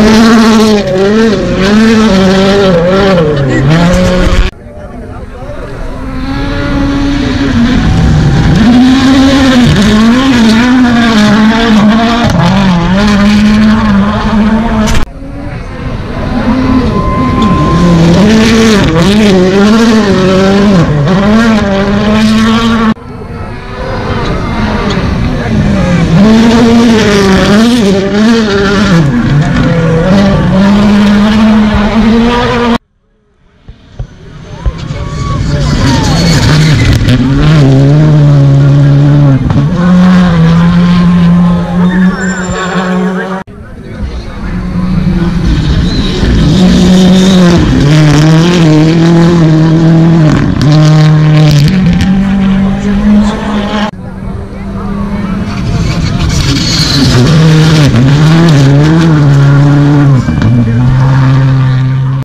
Yeah.